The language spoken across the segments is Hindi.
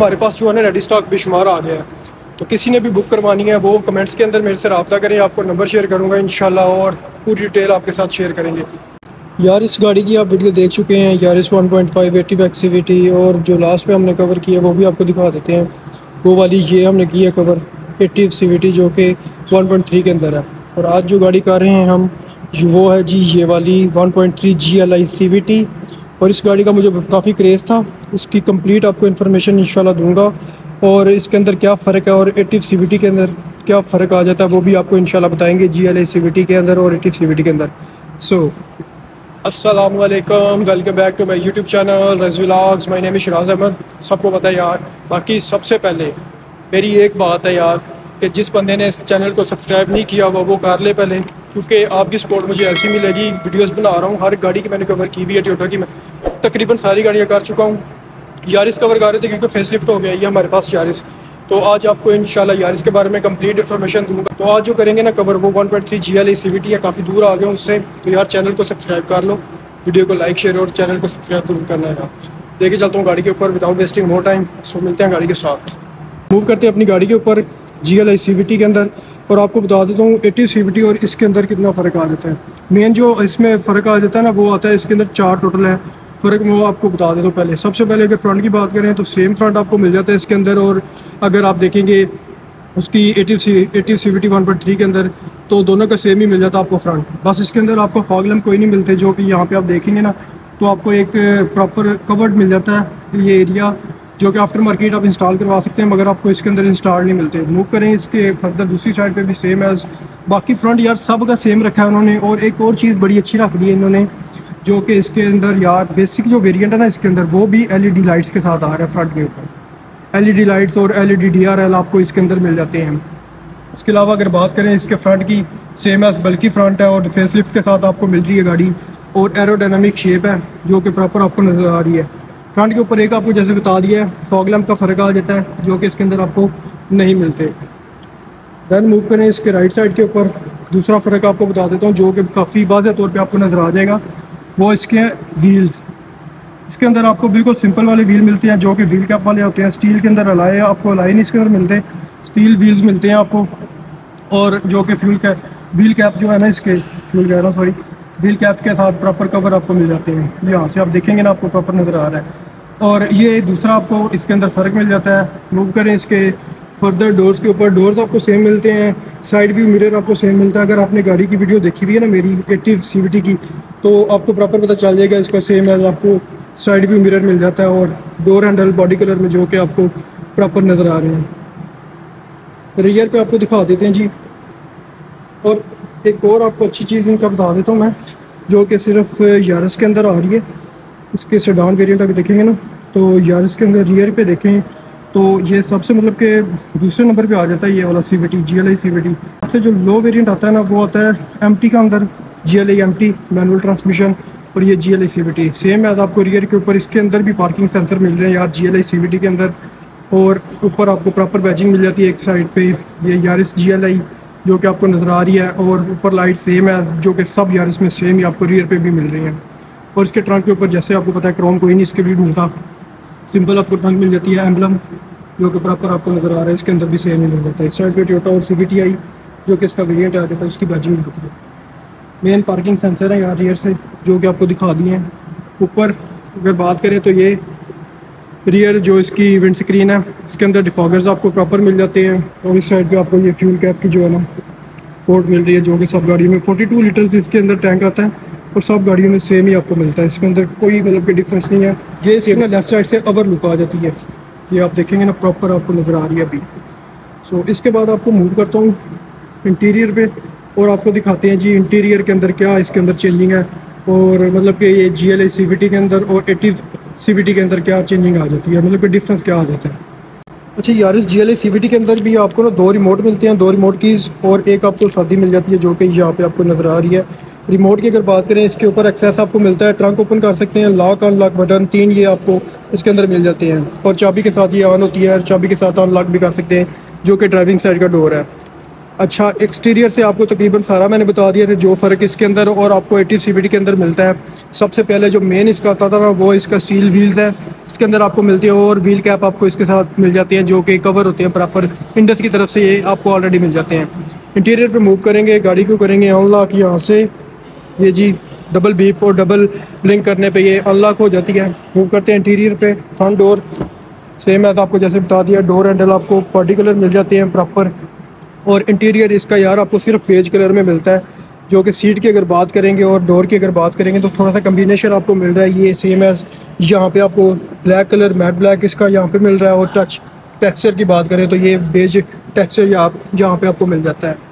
हमारे पास जो है ना रेडी स्टॉक बेशुमार आ गया है। तो किसी ने भी बुक करवानी है, वो कमेंट्स के अंदर मेरे से रबता करें, आपको नंबर शेयर करूँगा इन और पूरी डिटेल आपके साथ शेयर करेंगे। यार, इस गाड़ी की आप वीडियो देख चुके हैं यार इस वन पॉइंट फाइव एटी एक्सीविटी और जो लास्ट में हमने कवर किया वो भी आपको दिखा देते हैं। वो वाली ये हमने की है कवर एट्टी एक्सीविटी जो कि वन पॉइंट थ्री के अंदर है। और आज जो गाड़ी कर रहे हैं हम, वो है जी, ये वाली one point three G L I C V T और इस गाड़ी का मुझे काफ़ी क्रेज़ था। इसकी कंप्लीट आपको इन्फॉर्मेशन इंशाल्लाह दूँगा। और इसके अंदर क्या फ़र्क है और एटिव सी के अंदर क्या फ़र्क आ जाता है वो भी आपको इंशाल्लाह बताएँगे जी एल के अंदर और एटिव सी के अंदर। So Aslam welcome back to my YouTube channel रजविलाग्स my name Sharaz Ahmed सबको पता है यार, बाकी सबसे पहले मेरी एक बात है यार कि जिस बंदे ने इस चैनल को सब्सक्राइब नहीं किया हुआ, वो कर ले पहले, क्योंकि आपकी सपोर्ट मुझे ऐसी मिलेगी। वीडियोस बना रहा हूँ, हर गाड़ी की मैंने कवर की हुई है टोटो की मैं। तकरीबन सारी गाड़ियाँ कर चुका हूँ। यारिस कवर कर रहे थे क्योंकि फेस लिफ्ट हो गया, ये हमारे पास यारिस। तो आज आपको इंशाल्लाह यार के बारे में कंप्लीट इन्फॉर्मेशन दूँगा। तो आज जो करेंगे ना कवर वो one point three G L A C V T है, काफ़ी दूर आ गए उससे। तो यार चैनल को सब्सक्राइब कर लो वीडियो को लाइक शेयर और चैनल को सब्सक्राइब ज़रूर करना है लेके चलता हूँ गाड़ी के ऊपर without wasting more time so मिलते हैं गाड़ी के साथ। मूव करते हैं अपनी गाड़ी के ऊपर G L I C V T के अंदर। और आपको बता देता हूँ एटी सी वी टी और इसके अंदर कितना फ़र्क आ जाता है। मेन जो इसमें फ़र्क आ जाता है ना, वो आता है इसके अंदर चार टोटल है। फ़र्क मैं वो आपको बता देता हूँ पहले। सबसे पहले अगर फ्रंट की बात करें तो सेम फ्रंट आपको मिल जाता है इसके अंदर और अगर आप देखेंगे उसकी AT C AT C one point three के अंदर तो दोनों का सेम ही मिल जाता है आपको फ्रंट बस इसके अंदर आपको फॉगलम कोई नहीं मिलते, जो कि यहाँ पे आप देखेंगे ना तो आपको एक प्रॉपर कवर्ड मिल जाता है ये एरिया जो कि आफ्टर मार्केट आप इंस्टॉल करवा सकते हैं, मगर आपको इसके अंदर इंस्टॉल नहीं मिलते। मूव करें इसके फर्दर दूसरी साइड पे भी सेम है बाकी फ्रंट यार सब का सेम रखा है उन्होंने, और एक और चीज़ बड़ी अच्छी रख दी है इन्होंने। जो कि इसके अंदर यार बेसिक जो वेरिएंट है ना इसके अंदर, वो भी एलईडी लाइट्स के साथ आ रहा है फ्रंट के ऊपर। एलईडी लाइट्स और एलईडी डीआरएल आपको इसके अंदर मिल जाते हैं। इसके अलावा अगर बात करें इसके फ्रंट की सेम है बल्कि फ्रंट है और फेस लिफ्ट के साथ आपको मिल रही है गाड़ी और एरोडाइनमिक शेप है, जो कि प्रॉपर आपको नज़र आ रही है। फ्रंट के ऊपर एक आपको जैसे बता दिया है फॉग लैम्प का फ़र्क आ जाता है, जो कि इसके अंदर आपको नहीं मिलते। दैन मूव करें इसके राइट साइड के ऊपर। दूसरा फ़र्क आपको बता देता हूँ, जो कि काफ़ी वाजह तौर पर आपको नज़र आ जाएगा। वो इसके व्हील्स इसके अंदर आपको बिल्कुल सिंपल वाले व्हील मिलते हैं, जो कि व्हील कैप वाले होते हैं। स्टील के अंदर अलाए आपको अलाए नहीं इसके अंदर मिलते। स्टील व्हील्स मिलते हैं आपको। और जो कि फ्यूल कैप व्हील कैप जो है ना इसके फ्यूल कह रहा हूँ सॉरी व्हील कैप के साथ प्रॉपर कवर आपको मिल जाते हैं। यहाँ से आप देखेंगे ना, आपको प्रॉपर नज़र आ रहा है। और ये दूसरा आपको इसके अंदर फ़र्क मिल जाता है। मूव करें इसके फर्दर डोर्स के ऊपर डोर्स आपको सेम मिलते हैं साइड व्यू मिरर आपको सेम मिलता है। अगर आपने गाड़ी की वीडियो देखी हुई है ना, मेरी एक्टिव सी की तो आपको प्रॉपर पता चल जाएगा इसका सेम है आपको साइड व्यू मिरर मिल जाता है और डोर हैंडल बॉडी कलर में जो कि आपको प्रॉपर नज़र आ रहे हैं। रियर पे आपको दिखा देते हैं जी। और एक और आपको अच्छी चीज़ इनका बता देता हूँ मैं, जो कि सिर्फ़ यारस के अंदर आ रही है। इसके सेडान वेरिएंट अगर देखेंगे ना तो यारस के अंदर रियर पे देखें तो ये सबसे मतलब कि दूसरे नंबर पे आ जाता है ये वाला C V T G L I C V T सबसे जो लो वेरिएंट आता है ना, वो आता है एम टी का अंदर G L I M T manual transmission और ये G L I C V T same है आपको रियर के ऊपर, इसके अंदर भी पार्किंग सेंसर मिल रहे हैं यार G L I C V T के अंदर। और ऊपर आपको प्रॉपर बैजिंग मिल जाती है एक साइड पे। ये यारिस जी एल आई जो कि आपको नज़र आ रही है, और ऊपर लाइट सेम है जो कि सब यारिस में सेम ही आपको रियर पे भी मिल रही है। और इसके ट्रंक के ऊपर, जैसे आपको पता है क्रोम कोई नहीं, इसके भी मिलता। सिंपल आपको ट्रंक मिल जाती है एम्बलम जो कि प्रॉपर आपको नज़र आ रहा है, इसके अंदर भी सेम ही मिल जाता है। इस साइड पर टोटा और सी आई जो कि इसका वेरियंट आ जाता है, उसकी बैजिंग जाती है। मेन पार्किंग सेंसर है यहाँ रियर से, जो कि आपको दिखा दिए हैं। ऊपर, अगर बात करें तो ये रियर जो इसकी विंड स्क्रीन है, इसके अंदर डिफॉगर्स आपको प्रॉपर मिल जाते हैं। और इस साइड पे आपको ये फ्यूल कैप की जो है ना पोर्ट मिल रही है, जो कि सब गाड़ियों में। 42 लीटर्स इसके अंदर टैंक आता है। और सब गाड़ियों में सेम ही आपको मिलता है। इसके अंदर कोई मतलब कोई डिफरेंस नहीं है। ये इसके ना लेफ़्ट साइड से अवर लुक आ जाती है ये आप देखेंगे ना प्रॉपर आपको नज़र आ रही है अभी। सो इसके बाद आपको मूव करता हूँ इंटीरियर पे और आपको दिखाते हैं जी इंटीरियर के अंदर क्या इसके अंदर चेंजिंग है। और मतलब कि ये जी एल के अंदर और एटिव सी के अंदर क्या चेंजिंग आ जाती है मतलब कि डिफरेंस क्या आ जाता है। अच्छा यार इस जी एल के अंदर भी आपको ना दो रिमोट मिलते हैं दो रिमोट कीज़ और एक आपको शादी मिल जाती है जो कि यहाँ पे आपको नज़र आ रही है। रिमोट की अगर बात करें, इसके ऊपर एक्सेस आपको मिलता है ट्रंक ओपन कर सकते हैं लॉक अनलॉक बटन तीन ये आपको इसके अंदर मिल जाते हैं। और चाबी के साथ ये ऑन होती है, और चाबी के साथ अनलॉक भी कर सकते हैं, जो कि ड्राइविंग साइड का डोर है। अच्छा एक्सटीरियर से आपको तकरीबन सारा मैंने बता दिया था, जो फ़र्क इसके अंदर और आपको एटी सी के अंदर मिलता है। सबसे पहले जो मेन इसका आता था ना, वो इसका स्टील व्हील्स है। इसके अंदर आपको मिलती है और व्हील कैप आपको इसके साथ मिल जाती हैं, जो कि कवर होते हैं प्रॉपर इंडस की तरफ़ से ये आपको ऑलरेडी मिल जाते हैं। इंटीरियर पर मूव करेंगे, गाड़ी को करेंगे अनलॉक यहाँ से। ये जी डबल बीप और डबल ब्लिंक करने पे ये अनलॉक हो जाती है। मूव करते हैं इंटीरियर पे फ्रंट डोर सेम एज आपको जैसे बता दिया डोर हैंडल आपको पर्टिकुलर मिल जाते हैं प्रॉपर और इंटीरियर इसका यार आपको सिर्फ़ पेज कलर में मिलता है, जो कि सीट की अगर बात करेंगे और डोर की अगर बात करेंगे तो थोड़ा सा कम्बिनेशन आपको मिल रहा है। ये सेम एज यहाँ पे आपको ब्लैक कलर मैट ब्लैक इसका यहाँ पे मिल रहा है। और टच टेक्सचर की बात करें तो ये बेज टेक्सचर यहाँ यहाँ पे आपको मिल जाता है।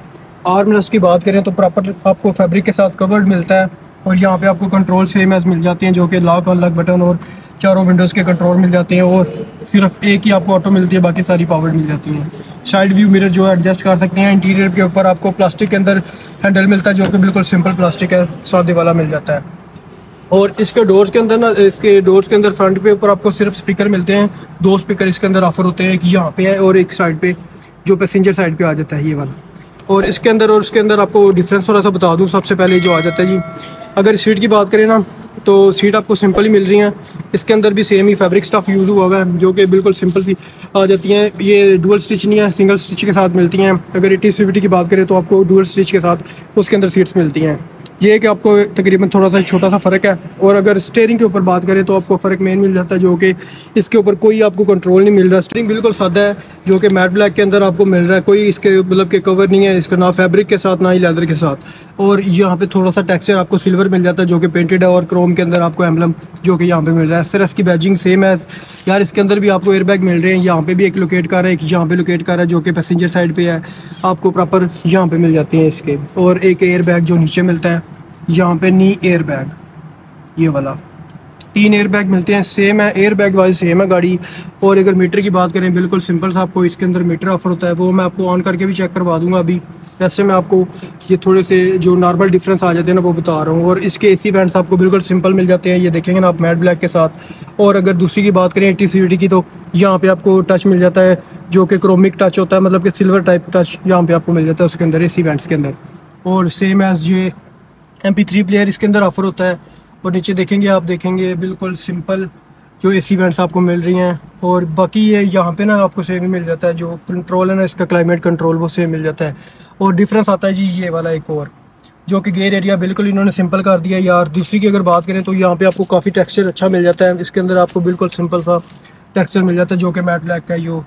आर्म की बात करें तो प्रॉपर आपको फैब्रिक के साथ कवर्ड मिलता है और यहाँ पे आपको कंट्रोल सेम एज मिल जाती हैं, जो कि लॉक अनलॉक बटन और चारों विंडोज़ के कंट्रोल मिल जाते हैं और सिर्फ़ एक ही आपको ऑटो मिलती है, बाकी सारी पावर मिल जाती हैं। साइड व्यू मिरर जो एडजस्ट कर सकते हैं इंटीरियर के ऊपर आपको प्लास्टिक के अंदर हैंडल मिलता है, जो कि बिल्कुल सिंपल प्लास्टिक है, सादे वाला मिल जाता है। और इसके डोर्स के अंदर ना, इसके डोर्स के अंदर फ्रंट पे ऊपर आपको सिर्फ़ स्पीकर मिलते हैं, दो स्पीकर इसके अंदर ऑफ़र होते हैं, एक यहाँ पे है और एक साइड पे, जो पैसेंजर साइड पे आ जाता है, ये वाला। और इसके अंदर और उसके अंदर आपको डिफरेंस थोड़ा सा बता दूँ, सबसे पहले जो आ जाता है जी। अगर सीट की बात करें ना तो सीट आपको सिंपल ही मिल रही हैं। इसके अंदर भी सेम ही फैब्रिक स्टफ़ यूज़ हुआ हुआ है, जो कि बिल्कुल सिंपल सी आ जाती हैं। ये डुअल स्टिच नहीं है सिंगल स्टिच के साथ मिलती हैं। अगर एटी की बात करें तो आपको डुअल स्टिच के साथ उसके अंदर सीट्स मिलती हैं। ये है कि आपको तकरीबन थोड़ा सा छोटा सा फ़र्क है। और अगर स्टेयरिंग के ऊपर बात करें तो आपको फ़र्क मेन मिल जाता है जो कि इसके ऊपर कोई आपको कंट्रोल नहीं मिल रहा। स्टेयरिंग बिल्कुल सादा है, जो कि मैट ब्लैक के अंदर आपको मिल रहा है। कोई इसके मतलब के कवर नहीं है, इसका ना फैब्रिक के साथ, ना ही लेदर के साथ। और यहाँ पर थोड़ा सा टेक्स्चर आपको सिल्वर मिल जाता है, जो कि पेंटेड है और क्रोम के अंदर आपको एम्बलम जो कि यहाँ पर मिल रहा है। सर इसकी बैजिंग सेम है यार, इसके अंदर भी आपको एयरबैग मिल रहे हैं। यहाँ पर भी एक लोकेट कर रहा है, एक यहाँ पर लोकेट कर रहा है, जो कि पैसेंजर साइड पर है। आपको प्रॉपर यहाँ पर मिल जाते हैं इसके। और एक एयरबैग जो नीचे मिलता है यहाँ पे नी एयर बैग ये वाला। तीन एयर बैग मिलते हैं सेम है एयर बैग वाइज सेम है गाड़ी। और अगर मीटर की बात करें, बिल्कुल सिंपल सा आपको इसके अंदर मीटर ऑफ़र होता है, वो मैं आपको ऑन करके भी चेक करवा दूँगा अभी। वैसे मैं आपको ये थोड़े से जो नॉर्मल डिफरेंस आ जाते हैं ना, वो बता रहा हूँ। और इसके एसी वैंट्स आपको बिल्कुल सिंपल मिल जाते हैं, ये देखेंगे ना आप मैट ब्लैक के साथ। और अगर दूसरी की बात करें एटी सी की तो यहाँ पे आपको टच मिल जाता है, जो कि क्रोमिक टच होता है मतलब कि सिल्वर टाइप टच यहाँ पे आपको मिल जाता है उसके अंदर ए वैंट्स के अंदर। और सेम एज ये एम पी प्लेयर इसके अंदर ऑफ़र होता है और नीचे देखेंगे, आप देखेंगे, बिल्कुल सिंपल जो ए सी वेंट्स आपको मिल रही हैं और बाकी ये यहाँ पे ना आपको सेम मिल जाता है, जो कंट्रोल है ना, इसका क्लाइमेट कंट्रोल वो सेम मिल जाता है। और डिफरेंस आता है जी ये वाला एक और, जो कि गेयर एरिया बिल्कुल इन्होंने सिंपल कर दिया यार दूसरी की अगर बात करें तो यहाँ पे आपको काफ़ी टेक्सचर अच्छा मिल जाता है। इसके अंदर आपको बिल्कुल सिंपल सा टेक्सचर मिल जाता है, जो कि मैट ब्लैक का जो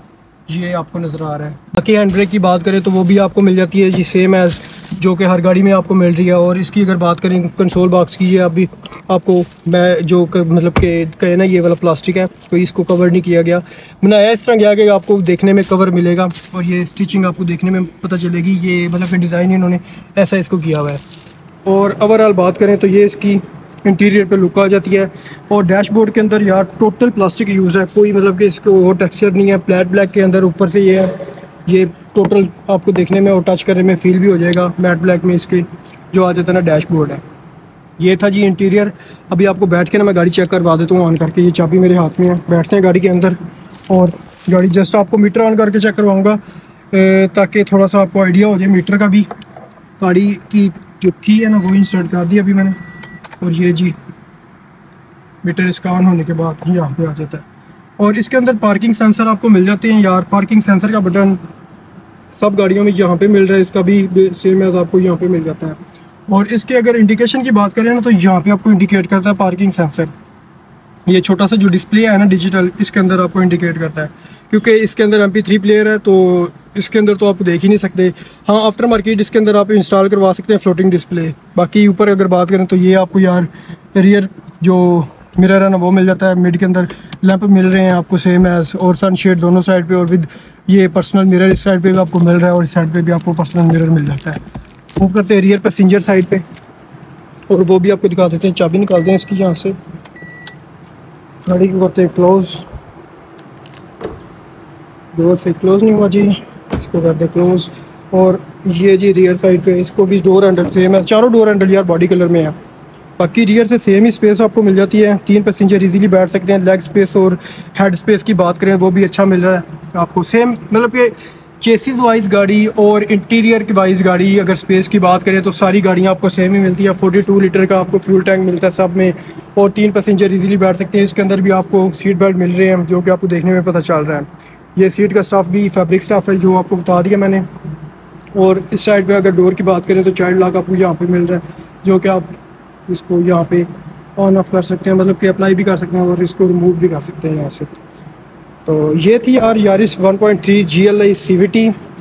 ये आपको नज़र आ रहा है। बाकी हैंड ब्रेक की बात करें तो वो भी आपको मिल जाती है जी सेम एज़ जो कि हर गाड़ी में आपको मिल रही है। और इसकी अगर बात करें कंसोल बॉक्स की, ये अभी आपको मैं जो मतलब कि, कहे ना, ये वाला प्लास्टिक है तो इसको कवर नहीं किया गया। बनाया इस तरह गया कि आपको देखने में कवर मिलेगा और ये स्टिचिंग आपको देखने में पता चलेगी, ये मतलब कि डिज़ाइन इन्होंने ऐसा इसको किया हुआ है। और ओवरऑल बात करें तो ये इसकी इंटीरियर पे लुक आ जाती है और डैशबोर्ड के अंदर यार टोटल प्लास्टिक यूज़ है। कोई मतलब कि इसको टेक्सचर नहीं है। फ्लैट ब्लैक के अंदर ऊपर से ये है, ये टोटल आपको देखने में और टच करने में फील भी हो जाएगा मैट ब्लैक में इसके, जो आ जाता है ना डैशबोर्ड है। ये था जी इंटीरियर अभी आपको बैठ के ना मैं गाड़ी चेक करवा देता हूँ ऑन करके। ये चाबी मेरे हाथ में है। बैठते हैं गाड़ी के अंदर और गाड़ी जस्ट आपको मीटर ऑन करके चेक करवाऊँगा। ताकि थोड़ा सा आपको आइडिया हो जाए मीटर का भी। गाड़ी की जो की है ना, वो इंस्टॉल कर दी अभी मैंने। और ये जी मीटर इसका ऑन होने के बाद यहाँ पे आ जाता है। और इसके अंदर पार्किंग सेंसर आपको मिल जाते हैं। यार पार्किंग सेंसर का बटन सब गाड़ियों में यहाँ पे मिल रहा है, इसका भी सेम एज आपको यहाँ पे मिल जाता है। और इसके अगर इंडिकेशन की बात करें ना तो यहाँ पे आपको इंडिकेट करता है पार्किंग सेंसर ये छोटा सा जो डिस्प्ले है ना डिजिटल इसके अंदर आपको इंडिकेट करता है। क्योंकि इसके अंदर एमपी थ्री प्लेयर है तो इसके अंदर तो आप देख ही नहीं सकते। हाँ आफ्टर मार्केट इसके अंदर आप इंस्टॉल करवा सकते हैं फ्लोटिंग डिस्प्ले बाकी ऊपर अगर बात करें तो ये आपको यार रियर जो मिरर है ना वो मिल जाता है मिड के अंदर लैंप मिल रहे हैं आपको सेम एज और सन शेड दोनों साइड पे और विद ये पर्सनल मिरर इस साइड पे भी आपको मिल रहा है और इस साइड पे भी आपको पर्सनल मिरर मिल जाता है। मूव करते हैं रियर पैसेंजर साइड पे और वो भी आपको दिखा देते हैं, चाबी निकालते हैं इसकी यहाँ से। गाड़ी को करते हैं क्लोज़ डोर से क्लोज़ नहीं हुआ जी, इसको करते हैं क्लोज़ और ये जी रियर साइड पे, इसको भी डोर हैंडल सेम है चारों डोर हैंडल यार बॉडी कलर में है। बाकी रियर से सेम ही स्पेस आपको मिल जाती है। तीन पैसेंजर इजीली बैठ सकते हैं लेग स्पेस और हेड स्पेस की बात करें, वो भी अच्छा मिल रहा है आपको। सेम मतलब कि चेसिस वाइज गाड़ी और इंटीरियर की वाइज गाड़ी, अगर स्पेस की बात करें तो सारी गाड़ियाँ आपको सेम ही मिलती है। 42 लीटर का आपको फ्यूल टैंक मिलता है सब में और तीन पैसेंजर इजीली बैठ सकते हैं। इसके अंदर भी आपको सीट बेल्ट मिल रहे हैं, जो कि आपको देखने में पता चल रहा है। ये सीट का स्टाफ भी फैब्रिक स्टाफ है, जो आपको बता दिया मैंने। और इस साइड पर अगर डोर की बात करें तो चाइल्ड लॉक आपको यहाँ पर मिल रहा है, जो कि आप इसको यहाँ पे ऑन ऑफ़ कर सकते हैं मतलब कि अप्लाई भी कर सकते हैं और इसको रिमूव भी कर सकते हैं यहाँ से। तो ये थी यार यारिस 1.3 पॉइंट थ्री जी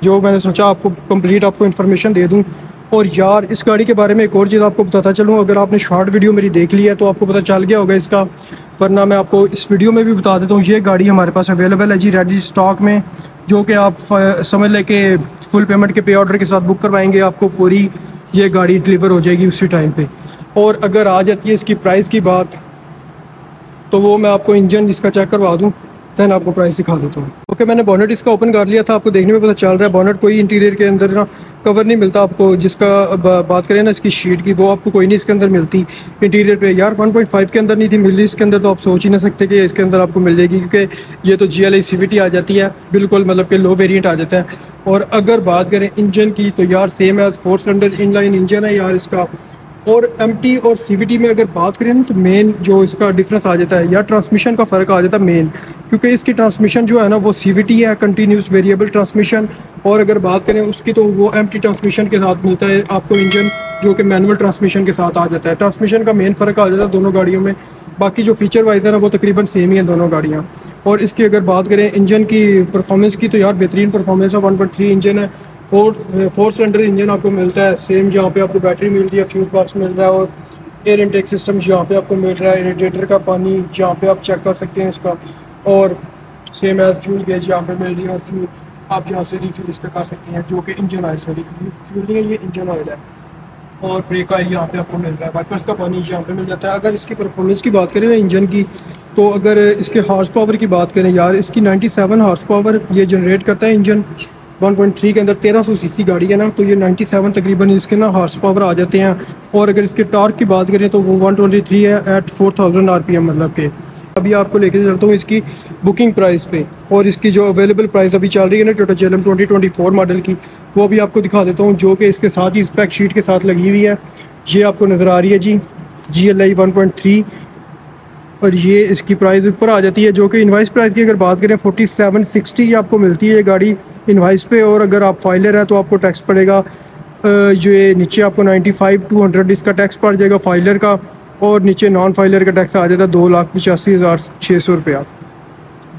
मैंने सोचा आपको कंप्लीट आपको इन्फॉर्मेशन दे दूँ। और यार, इस गाड़ी के बारे में एक और चीज़ आपको बताता चलूँ, अगर आपने शॉर्ट वीडियो मेरी देख ली है तो आपको पता चल गया होगा इसका, वरना मैं आपको इस वीडियो में भी बता देता हूँ, ये गाड़ी हमारे पास अवेलेबल है जी रेडी स्टॉक में, जो कि आप समझ लें कि फुल पेमेंट के पे ऑर्डर के साथ बुक करवाएँगे, आपको पूरी ये गाड़ी डिलीवर हो जाएगी उसी टाइम पर और अगर आ जाती है इसकी प्राइस की बात तो वो मैं आपको इंजन जिसका चेक करवा दूँ दैन आपको प्राइस दिखा देता हूँ। ओके मैंने बॉनेट इसका ओपन कर लिया था, आपको देखने में पता चल रहा है बॉनेट कोई इंटीरियर के अंदर ना कवर नहीं मिलता आपको, जिसका बात करें ना इसकी शीट की, वो आपको कोई नहीं इसके अंदर मिलती। इंटीरियर पे यार 1.5 के अंदर नहीं थी, मिल रही इसके अंदर तो आप सोच ही ना सकते कि इसके अंदर आपको मिल जाएगी, क्योंकि ये तो जी एल आ जाती है, बिल्कुल मतलब कि लो वेरियंट आ जाता है। और अगर बात करें इंजन की तो यार सेम है फोर सिलेंडर इनलाइन इंजन है यार इसका। और एमटी और सीवीटी में अगर बात करें ना तो मेन जो इसका डिफरेंस आ जाता है या ट्रांसमिशन का फ़र्क आ जाता है मेन क्योंकि इसकी ट्रांसमिशन जो है ना, वो सीवीटी है कंटिन्यूस वेरिएबल ट्रांसमिशन और अगर बात करें उसकी तो वो एमटी ट्रांसमिशन के साथ मिलता है, आपको इंजन जो कि मैनुअल ट्रांसमिशन के साथ आ जाता है। ट्रांसमिशन का मेन फ़र्क आ जाता है दोनों गाड़ियों में, बाकी जो फीचर वाइज है ना, वो तकरीबन सेम ही है दोनों गाड़ियाँ। और इसकी अगर बात करें इंजन की परफॉर्मेंस की तो यार बेहतरीन परफॉर्मेंस है वन इंजन है फोर फोर सिलेंडर इंजन आपको मिलता है सेम जहाँ पे आपको बैटरी मिल रही है फ्यूज बॉक्स मिल रहा है और एयर इंटेक सिस्टम यहाँ पे आपको मिल रहा है रेडिएटर का पानी यहाँ पे आप चेक कर सकते हैं इसका और सेम एज फ्यूल गेज यहाँ पे मिल रही है और फ्यूल आप यहाँ से रिफिल इसका कर सकते हैं, जो कि इंजन ऑयल सॉरी फ्यूल नहीं है, ये इंजन ऑयल है और ब्रेक ऑयल यहाँ पे आपको मिल रहा है वाइपर्स का पानी यहाँ पे मिल जाता है। अगर इसकी परफॉर्मेंस की बात करें ना इंजन की तो अगर इसके हार्स पावर की बात करें यार, इसकी 97 हार्स पावर ये जनरेट करता है इंजन। 1.3 के अंदर 1300 सीसी गाड़ी है ना तो ये 97 तकरीबन इसके ना हार्स पावर आ जाते हैं। और अगर इसके टॉर्क की बात करें तो वो 123 है एट 4000 आरपीएम मतलब के। अभी आपको लेके चलता हूँ इसकी बुकिंग प्राइस पे। और इसकी जो अवेलेबल प्राइस अभी चल रही है ना टोटा ट्वेंटी फोर मॉडल की, वो अभी आपको दिखा देता हूँ, जो कि इसके साथ ही स्पेक शीट के साथ लगी हुई है। ये आपको नज़र आ रही है जी G L I one point three और ये इसकी प्राइस ऊपर आ जाती है, जो कि इन्वाइस प्राइस की अगर बात करें फोर्टी सेवन सिक्सटी आपको मिलती है ये गाड़ी। इन्वाइस पे, और अगर आप फाइलर हैं तो आपको टैक्स पड़ेगा। जो ये नीचे आपको 95 टू हंड्रेड इसका टैक्स पड़ जाएगा फाइलर का, और नीचे नॉन फाइलर का टैक्स आ जाता है दो लाख पचासी हज़ार छः सौ रुपया।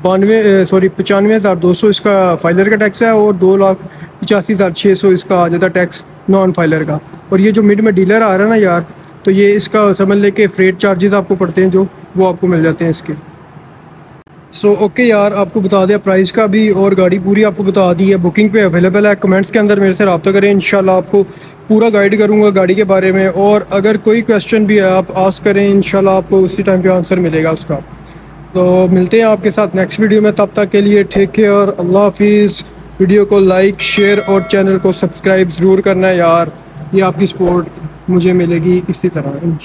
बानवे सॉरी पचानवे हज़ार दो सौ इसका फाइलर का टैक्स है, और दो लाख पचासी हज़ार छः सौ इसका आ जाता है टैक्स नॉन फाइलर का। और ये जो मिड में डीलर आ रहा है ना यार तो ये इसका समझ ले के फ्रेट चार्जेस आपको पड़ते हैं जो, वो आपको मिल जाते हैं इसके। सो so, ओके okay यार आपको बता दिया प्राइस का भी और गाड़ी पूरी आपको बता दी है बुकिंग पे अवेलेबल है। कमेंट्स के अंदर मेरे से रब्ता करें इंशाल्लाह आपको पूरा गाइड करूँगा गाड़ी के बारे में। और अगर कोई क्वेश्चन भी है आप आस करें इंशाल्लाह आपको उसी टाइम पे आंसर मिलेगा उसका। तो मिलते हैं आपके साथ नेक्स्ट वीडियो में तब तक के लिए टेक केयर अल्लाह हाफिज़। वीडियो को लाइक शेयर और चैनल को सब्सक्राइब ज़रूर करना है यार। ये आपकी सपोर्ट मुझे मिलेगी इसी तरह इन